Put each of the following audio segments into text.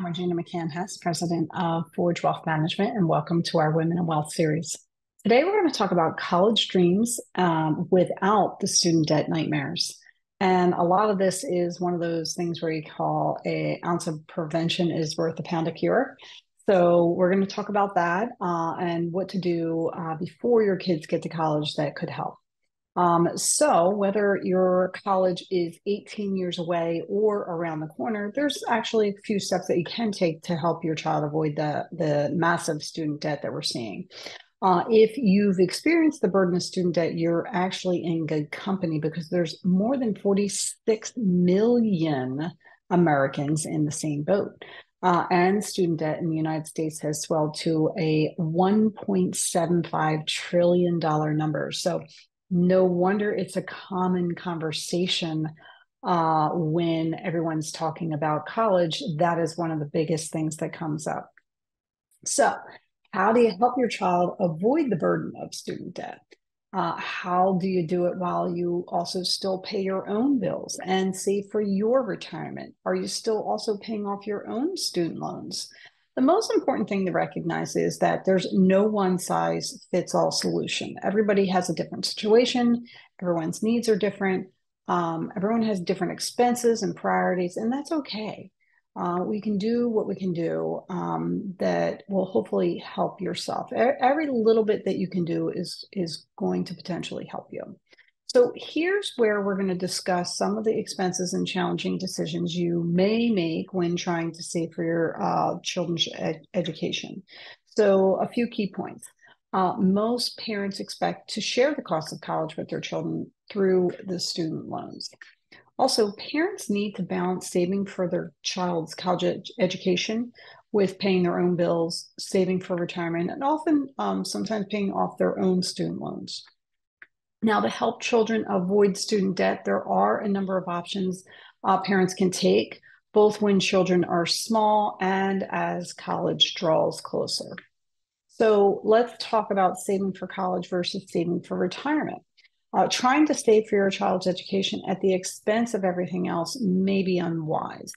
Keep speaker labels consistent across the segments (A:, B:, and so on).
A: I'm Regina McCann Hess, president of Forge Wealth Management, and welcome to our Women in Wealth series. Today, we're going to talk about college dreams um, without the student debt nightmares. And a lot of this is one of those things where you call a ounce of prevention is worth a pound of cure. So we're going to talk about that uh, and what to do uh, before your kids get to college that could help. Um, so whether your college is 18 years away or around the corner, there's actually a few steps that you can take to help your child avoid the, the massive student debt that we're seeing. Uh, if you've experienced the burden of student debt, you're actually in good company because there's more than 46 million Americans in the same boat. Uh, and student debt in the United States has swelled to a $1.75 trillion number. So, no wonder it's a common conversation uh, when everyone's talking about college. That is one of the biggest things that comes up. So, how do you help your child avoid the burden of student debt? Uh, how do you do it while you also still pay your own bills and save for your retirement? Are you still also paying off your own student loans? The most important thing to recognize is that there's no one size fits all solution. Everybody has a different situation, everyone's needs are different, um, everyone has different expenses and priorities, and that's okay uh, we can do what we can do um, that will hopefully help yourself. Every little bit that you can do is is going to potentially help you. So here's where we're going to discuss some of the expenses and challenging decisions you may make when trying to save for your uh, children's ed- education. So a few key points. Uh, most parents expect to share the cost of college with their children through the student loans. Also, parents need to balance saving for their child's college ed- education with paying their own bills, saving for retirement, and often um, sometimes paying off their own student loans. Now, to help children avoid student debt, there are a number of options uh, parents can take, both when children are small and as college draws closer. So, let's talk about saving for college versus saving for retirement. Uh, trying to save for your child's education at the expense of everything else may be unwise.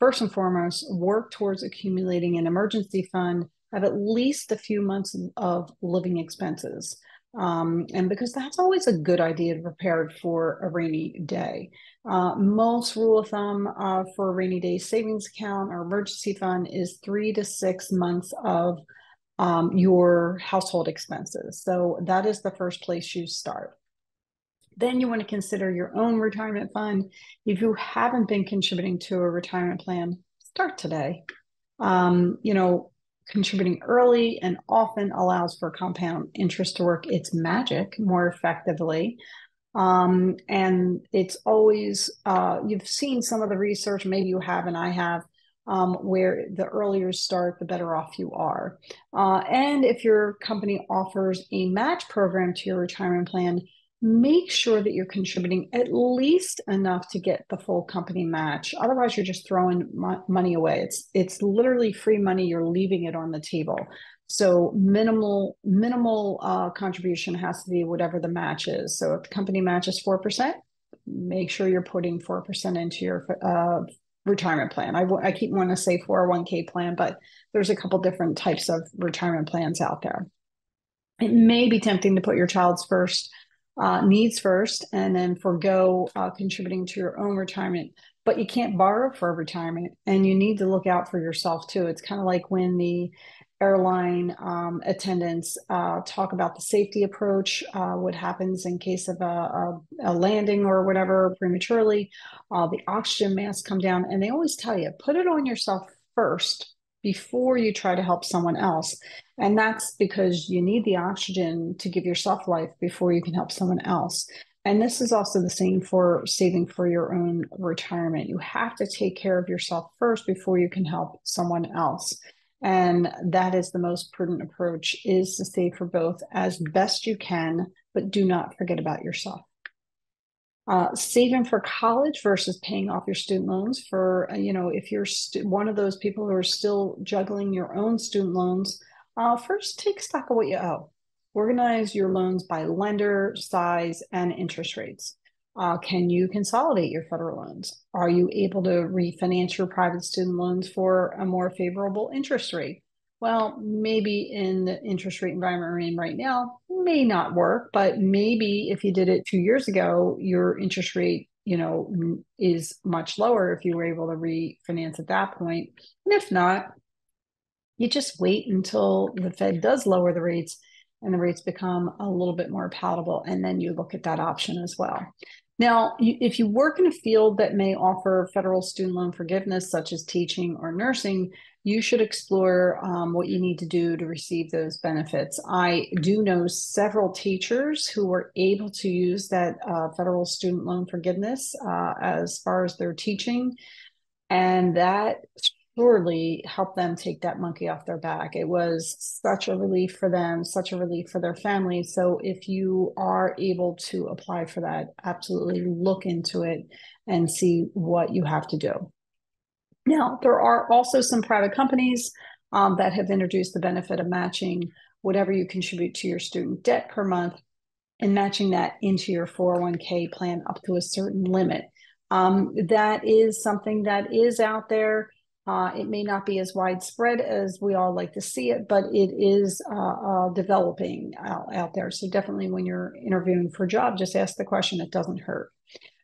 A: First and foremost, work towards accumulating an emergency fund of at least a few months of living expenses. Um, and because that's always a good idea to prepare for a rainy day. Uh, most rule of thumb uh, for a rainy day savings account or emergency fund is three to six months of um, your household expenses. So that is the first place you start. Then you want to consider your own retirement fund. If you haven't been contributing to a retirement plan, start today. Um, you know, contributing early and often allows for compound interest to work its magic more effectively. Um, and it's always, uh, you've seen some of the research, maybe you have, and I have, um, where the earlier start, the better off you are. Uh, and if your company offers a match program to your retirement plan, make sure that you're contributing at least enough to get the full company match. Otherwise you're just throwing mo- money away. It's it's literally free money. You're leaving it on the table. So minimal minimal uh, contribution has to be whatever the match is. So if the company matches 4% make sure you're putting 4% into your uh, retirement plan. I, w- I keep wanting to say 401k plan but there's a couple different types of retirement plans out there. It may be tempting to put your child's first uh, needs first and then forego uh, contributing to your own retirement. But you can't borrow for retirement and you need to look out for yourself too. It's kind of like when the airline um, attendants uh, talk about the safety approach, uh, what happens in case of a, a, a landing or whatever prematurely, uh, the oxygen masks come down, and they always tell you put it on yourself first before you try to help someone else. And that's because you need the oxygen to give yourself life before you can help someone else. And this is also the same for saving for your own retirement. You have to take care of yourself first before you can help someone else. And that is the most prudent approach is to save for both as best you can, but do not forget about yourself uh, saving for college versus paying off your student loans for uh, you know if you're one of those people who are still juggling your own student loans uh, first take stock of what you owe organize your loans by lender size and interest rates Uh, can you consolidate your federal loans? Are you able to refinance your private student loans for a more favorable interest rate? Well, maybe in the interest rate environment we're in right now, may not work, but maybe if you did it two years ago, your interest rate, you know, is much lower if you were able to refinance at that point. And if not, you just wait until the Fed does lower the rates and the rates become a little bit more palatable, and then you look at that option as well. Now, if you work in a field that may offer federal student loan forgiveness, such as teaching or nursing, you should explore um, what you need to do to receive those benefits. I do know several teachers who were able to use that uh, federal student loan forgiveness uh, as far as their teaching, and that surely helped them take that monkey off their back. It was such a relief for them, such a relief for their family. So if you are able to apply for that, absolutely look into it and see what you have to do. Now, there are also some private companies um, that have introduced the benefit of matching whatever you contribute to your student debt per month and matching that into your 401k plan up to a certain limit. Um, that is something that is out there. Uh, it may not be as widespread as we all like to see it, but it is uh, uh, developing out, out, there. So definitely when you're interviewing for a job, just ask the question. It doesn't hurt.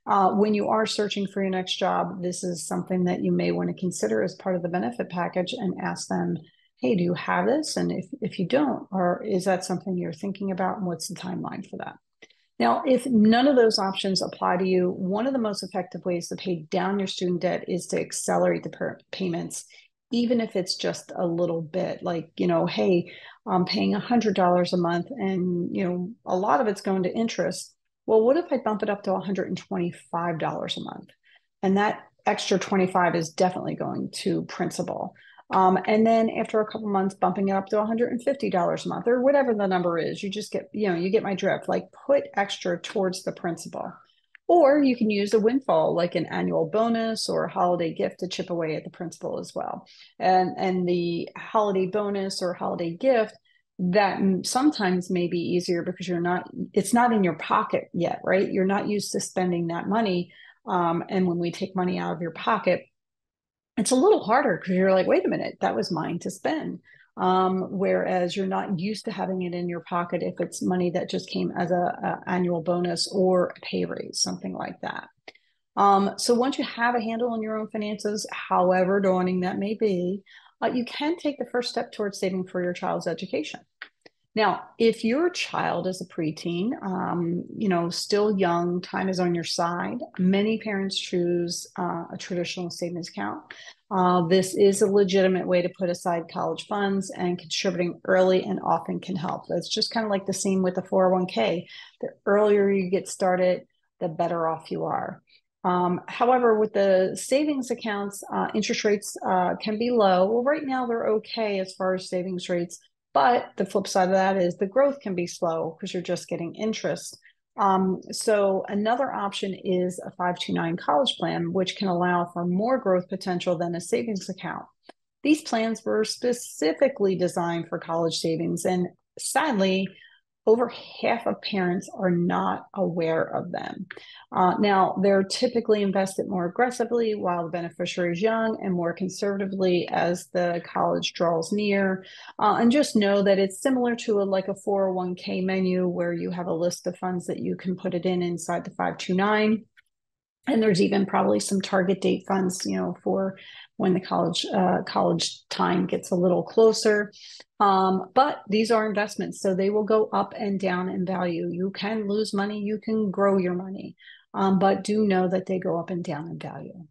A: Uh, when you are searching for your next job, this is something that you may want to consider as part of the benefit package and ask them, hey, do you have this? And if, if you don't, or is that something you're thinking about? And what's the timeline for that? Now, if none of those options apply to you, one of the most effective ways to pay down your student debt is to accelerate the per- payments, even if it's just a little bit. Like, you know, hey, I'm paying $100 a month and, you know, a lot of it's going to interest. Well, what if I bump it up to $125 a month? And that extra 25 is definitely going to principal. Um, and then after a couple months, bumping it up to $150 a month or whatever the number is, you just get, you know, you get my drift. Like put extra towards the principal. Or you can use a windfall like an annual bonus or a holiday gift to chip away at the principal as well. And and the holiday bonus or holiday gift that sometimes may be easier because you're not it's not in your pocket yet, right? You're not used to spending that money. Um, and when we take money out of your pocket, it's a little harder because you're like, wait a minute, that was mine to spend. Um, whereas you're not used to having it in your pocket if it's money that just came as a, a annual bonus or a pay raise, something like that. Um, so once you have a handle on your own finances, however daunting that may be, uh, you can take the first step towards saving for your child's education. Now, if your child is a preteen, um, you know, still young, time is on your side, many parents choose uh, a traditional savings account. Uh, this is a legitimate way to put aside college funds, and contributing early and often can help. It's just kind of like the same with the 401k. The earlier you get started, the better off you are. Um, however, with the savings accounts, uh, interest rates uh, can be low. Well, right now they're okay as far as savings rates but the flip side of that is the growth can be slow because you're just getting interest. Um, so another option is a 529 college plan, which can allow for more growth potential than a savings account. These plans were specifically designed for college savings, and sadly, over half of parents are not aware of them. Uh, now, they're typically invested more aggressively while the beneficiary is young and more conservatively as the college draws near. Uh, and just know that it's similar to a, like a 401k menu where you have a list of funds that you can put it in inside the 529 and there's even probably some target date funds you know for when the college uh, college time gets a little closer. Um, but these are investments so they will go up and down in value. You can lose money you can grow your money um, but do know that they go up and down in value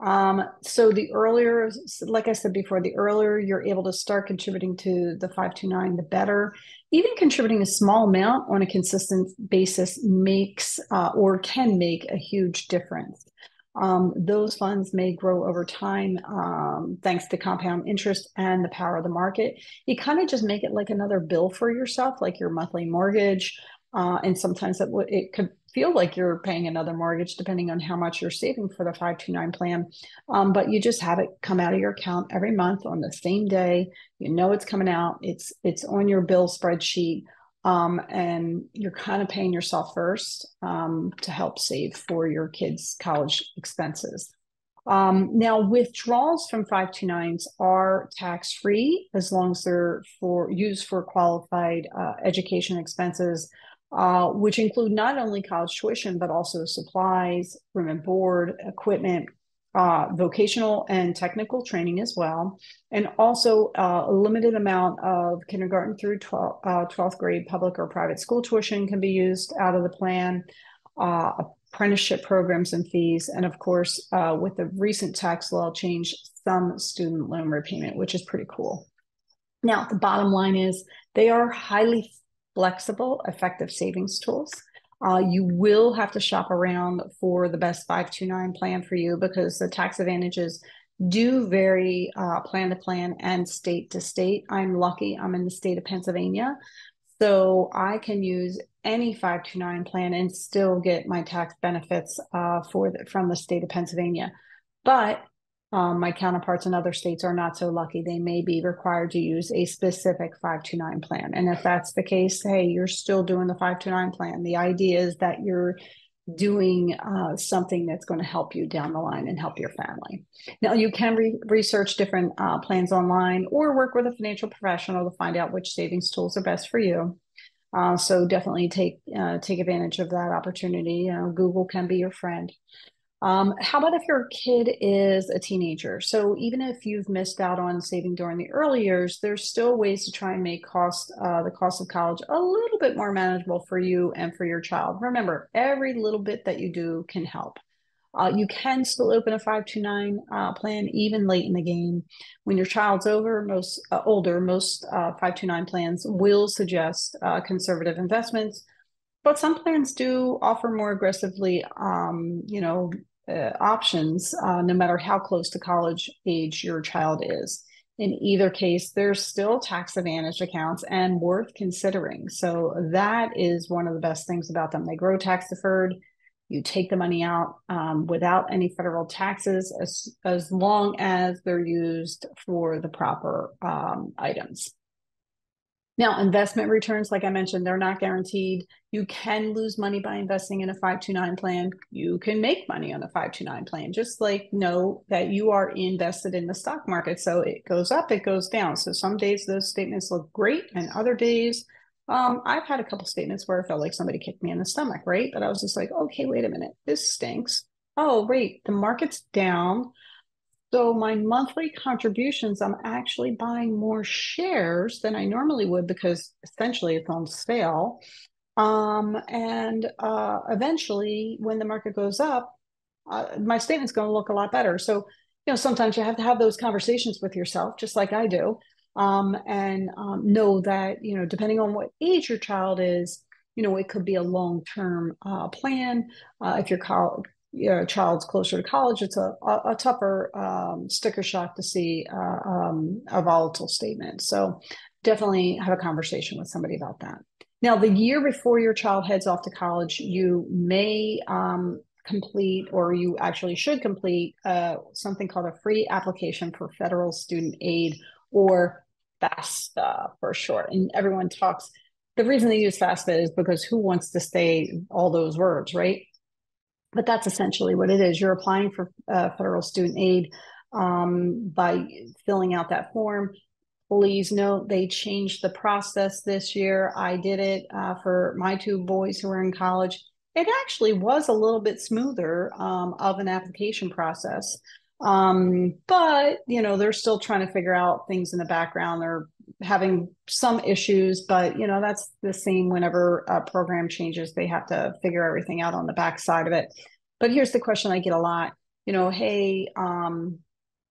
A: um, so the earlier, like I said before, the earlier you're able to start contributing to the 529, the better. Even contributing a small amount on a consistent basis makes uh, or can make a huge difference. Um, those funds may grow over time um, thanks to compound interest and the power of the market. You kind of just make it like another bill for yourself, like your monthly mortgage. Uh, and sometimes it, w- it could feel like you're paying another mortgage depending on how much you're saving for the 529 plan. Um, but you just have it come out of your account every month on the same day. You know it's coming out. It's it's on your bill spreadsheet. Um, and you're kind of paying yourself first um, to help save for your kids' college expenses. Um, now, withdrawals from 529s are tax free as long as they're for used for qualified uh, education expenses, uh, which include not only college tuition, but also supplies, room and board, equipment, uh, vocational and technical training as well, and also uh, a limited amount of kindergarten through 12, 12th uh, grade public or private school tuition can be used out of the plan. Uh, apprenticeship programs and fees, and of course, uh, with the recent tax law change, some student loan repayment, which is pretty cool. Now, the bottom line is they are highly flexible, effective savings tools. Uh, you will have to shop around for the best 529 plan for you because the tax advantages do vary uh, plan to plan and state to state. I'm lucky I'm in the state of Pennsylvania. So I can use any 529 plan and still get my tax benefits uh, for the, from the state of Pennsylvania. But um, my counterparts in other states are not so lucky. They may be required to use a specific 529 plan. And if that's the case, hey, you're still doing the 529 plan. The idea is that you're doing uh, something that's going to help you down the line and help your family. Now, you can re- research different uh, plans online or work with a financial professional to find out which savings tools are best for you. Uh, so definitely take uh, take advantage of that opportunity. Google can be your friend. Um, how about if your kid is a teenager? So even if you've missed out on saving during the early years, there's still ways to try and make cost uh, the cost of college a little bit more manageable for you and for your child. Remember, every little bit that you do can help. Uh, you can still open a 529 uh, plan even late in the game. When your child's over, most uh, older, most uh, 529 plans will suggest uh, conservative investments, but some plans do offer more aggressively, um, you know, uh, options, uh, no matter how close to college age your child is. In either case, there's still tax advantage accounts and worth considering. So that is one of the best things about them. They grow tax deferred. You take the money out um, without any federal taxes, as as long as they're used for the proper um, items. Now, investment returns, like I mentioned, they're not guaranteed. You can lose money by investing in a 529 plan. You can make money on a 529 plan. Just like know that you are invested in the stock market. So it goes up, it goes down. So some days those statements look great, and other days, um, I've had a couple statements where I felt like somebody kicked me in the stomach, right? But I was just like, okay, wait a minute, this stinks. Oh, wait, the market's down. So my monthly contributions, I'm actually buying more shares than I normally would because essentially it's on sale. Um, and uh, eventually, when the market goes up, uh, my statement's going to look a lot better. So, you know, sometimes you have to have those conversations with yourself, just like I do, um, and um, know that you know, depending on what age your child is, you know, it could be a long term uh, plan. Uh, if your your child's closer to college, it's a, a, a tougher um, sticker shock to see uh, um, a volatile statement. So definitely have a conversation with somebody about that. Now, the year before your child heads off to college, you may um, complete, or you actually should complete, uh, something called a free application for federal student aid, or FAFSA for short. And everyone talks. The reason they use FAFSA is because who wants to say all those words, right? But that's essentially what it is. You're applying for uh, federal student aid um, by filling out that form. Please note they changed the process this year. I did it uh, for my two boys who were in college. It actually was a little bit smoother um, of an application process. Um, but you know, they're still trying to figure out things in the background. They're having some issues, but you know, that's the same whenever a program changes, they have to figure everything out on the backside of it. But here's the question I get a lot, you know, hey, um,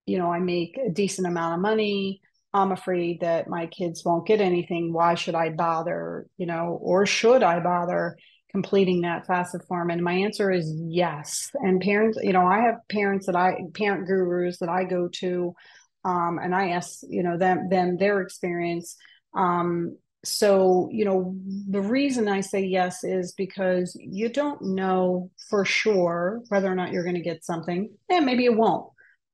A: you know, I make a decent amount of money. I'm afraid that my kids won't get anything. Why should I bother, you know, or should I bother completing that FAFSA form? And my answer is yes. And parents, you know, I have parents that I, parent gurus that I go to um, and I ask you know them them their experience. Um, so you know the reason I say yes is because you don't know for sure whether or not you're going to get something, and maybe you won't.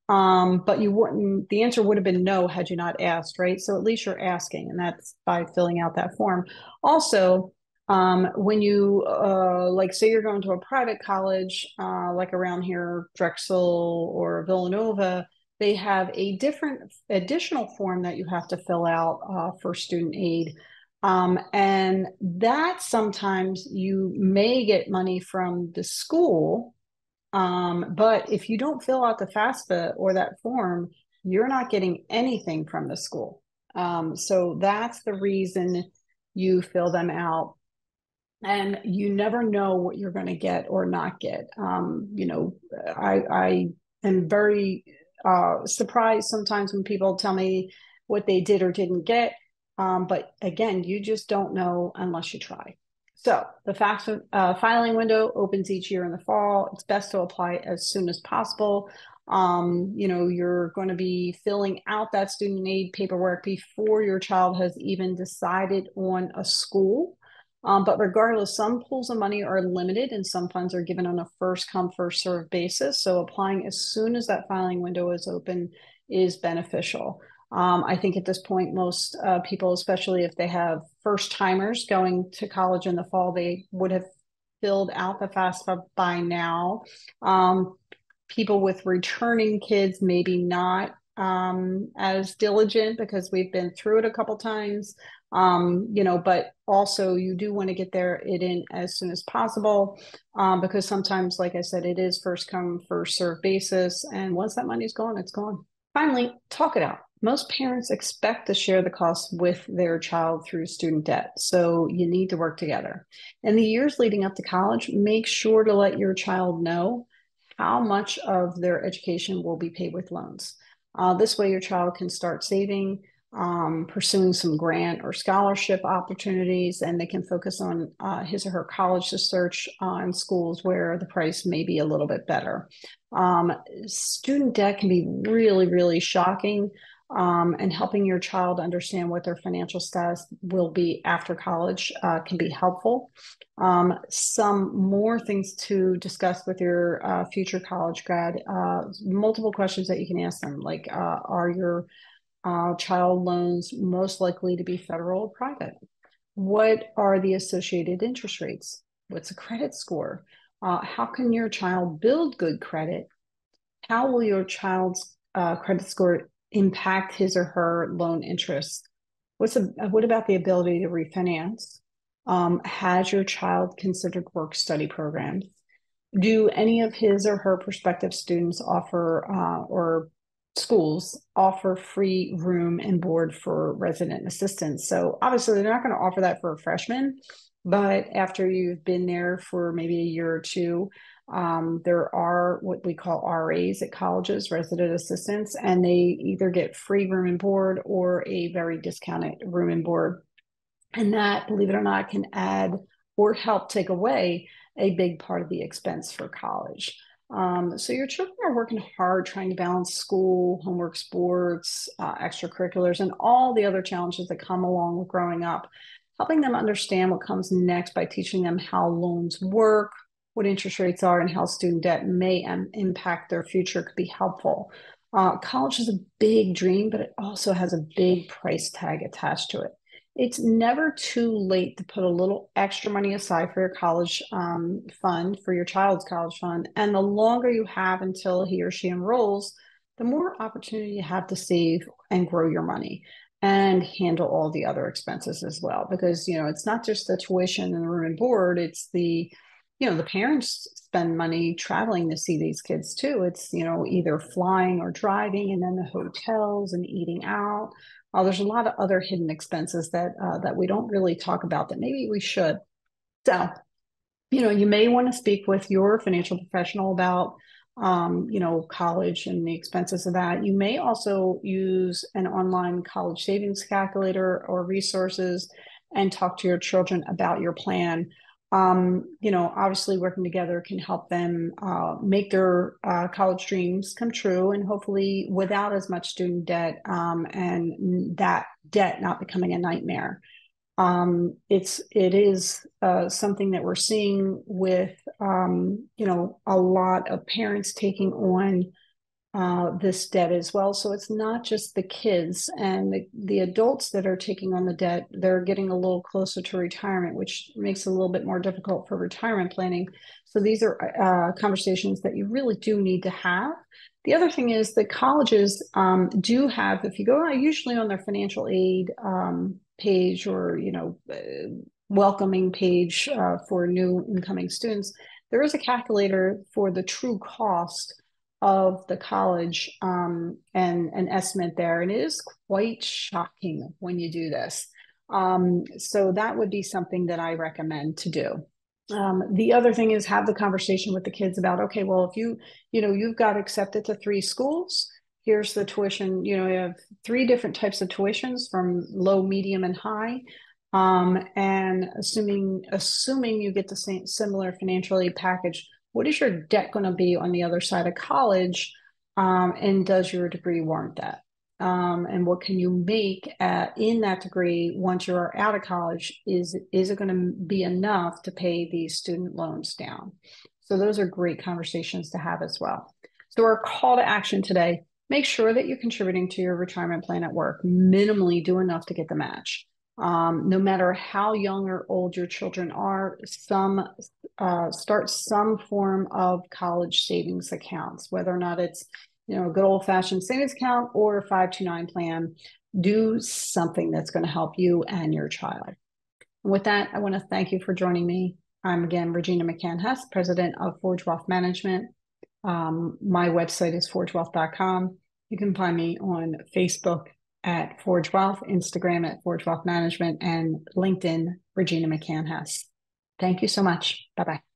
A: Um, but you wouldn't, the answer would have been no had you not asked, right? So at least you're asking, and that's by filling out that form. Also, um, when you, uh, like, say you're going to a private college, uh, like around here, Drexel or Villanova, they have a different additional form that you have to fill out uh, for student aid. Um, and that sometimes you may get money from the school um, but if you don't fill out the FAFSA or that form, you're not getting anything from the school. Um, so that's the reason you fill them out. And you never know what you're going to get or not get. Um, you know, I, I am very uh, surprised sometimes when people tell me what they did or didn't get. Um, but again, you just don't know unless you try. So the FAFSA uh, filing window opens each year in the fall. It's best to apply as soon as possible. Um, you know, you're going to be filling out that student aid paperwork before your child has even decided on a school. Um, but regardless, some pools of money are limited and some funds are given on a first come, first serve basis. So applying as soon as that filing window is open is beneficial. Um, I think at this point, most uh, people, especially if they have first timers going to college in the fall, they would have filled out the FAFSA by now. Um, people with returning kids, maybe not um, as diligent because we've been through it a couple times. Um, you know, but also you do want to get there it in as soon as possible um, because sometimes, like I said, it is first come, first serve basis. And once that money's gone, it's gone. Finally, talk it out most parents expect to share the costs with their child through student debt. So you need to work together. In the years leading up to college, make sure to let your child know how much of their education will be paid with loans. Uh, this way, your child can start saving, um, pursuing some grant or scholarship opportunities, and they can focus on uh, his or her college to search on schools where the price may be a little bit better. Um, student debt can be really, really shocking um, and helping your child understand what their financial status will be after college uh, can be helpful. Um, some more things to discuss with your uh, future college grad, uh, multiple questions that you can ask them, like uh, are your uh, child loans most likely to be federal or private? What are the associated interest rates? What's a credit score? Uh, how can your child build good credit? How will your child's credit score impact his or her loan interest? What's a, what about the ability to refinance? Um, has your child considered work study programs? Do any of his or her prospective students offer uh, or schools offer free room and board for resident assistants? So obviously they're not going to offer that for a freshman, but after you've been there for maybe a year or two, um, there are what we call RAs at colleges, resident assistants, and they either get free room and board or a very discounted room and board. And that, believe it or not, can add or help take away a big part of the expense for college. Um, so your children are working hard trying to balance school, homework, sports, uh, extracurriculars, and all the other challenges that come along with growing up. Helping them understand what comes next by teaching them how loans work, what interest rates are and how student debt may um, impact their future could be helpful. Uh, college is a big dream, but it also has a big price tag attached to it. It's never too late to put a little extra money aside for your college um, fund, for your child's college fund. And the longer you have until he or she enrolls, the more opportunity you have to save and grow your money and handle all the other expenses as well. Because, you know, it's not just the tuition and the room and board, it's the you know the parents spend money traveling to see these kids too. It's you know either flying or driving and then the hotels and eating out. Uh, there's a lot of other hidden expenses that uh, that we don't really talk about that maybe we should. So you know you may want to speak with your financial professional about um, you know college and the expenses of that. You may also use an online college savings calculator or resources and talk to your children about your plan um, you know, obviously working together can help them uh, make their uh, college dreams come true and hopefully without as much student debt um, and that debt not becoming a nightmare. Um, it's it is uh, something that we're seeing with um, you know a lot of parents taking on uh, this debt as well. So it's not just the kids and the, the adults that are taking on the debt, they're getting a little closer to retirement, which makes it a little bit more difficult for retirement planning. So these are uh, conversations that you really do need to have. The other thing is that colleges um, do have, if you go usually on their financial aid um, page or, you know, uh, welcoming page uh, for new incoming students, there is a calculator for the true cost of the college um, and an estimate there. And it is quite shocking when you do this. Um, so that would be something that I recommend to do. Um, the other thing is have the conversation with the kids about, okay, well, if you, you know, you've got accepted to three schools, here's the tuition, you know, you have three different types of tuitions from low, medium, and high. Um, and assuming assuming you get the same similar financial aid package, what is your debt going to be on the other side of college? Um, and does your degree warrant that? Um, and what can you make at, in that degree once you are out of college? Is is it going to be enough to pay these student loans down? So those are great conversations to have as well. So our call to action today: make sure that you're contributing to your retirement plan at work. Minimally do enough to get the match. Um, no matter how young or old your children are, some uh, start some form of college savings accounts, whether or not it's you know a good old fashioned savings account or a 529 plan. Do something that's going to help you and your child. And with that, I want to thank you for joining me. I'm again Regina McCann Hess, president of Forge Wealth Management. Um, my website is forgewealth.com. You can find me on Facebook at Forge Wealth, Instagram at Forge Wealth Management, and LinkedIn, Regina McCann Hess. Thank you so much. Bye bye.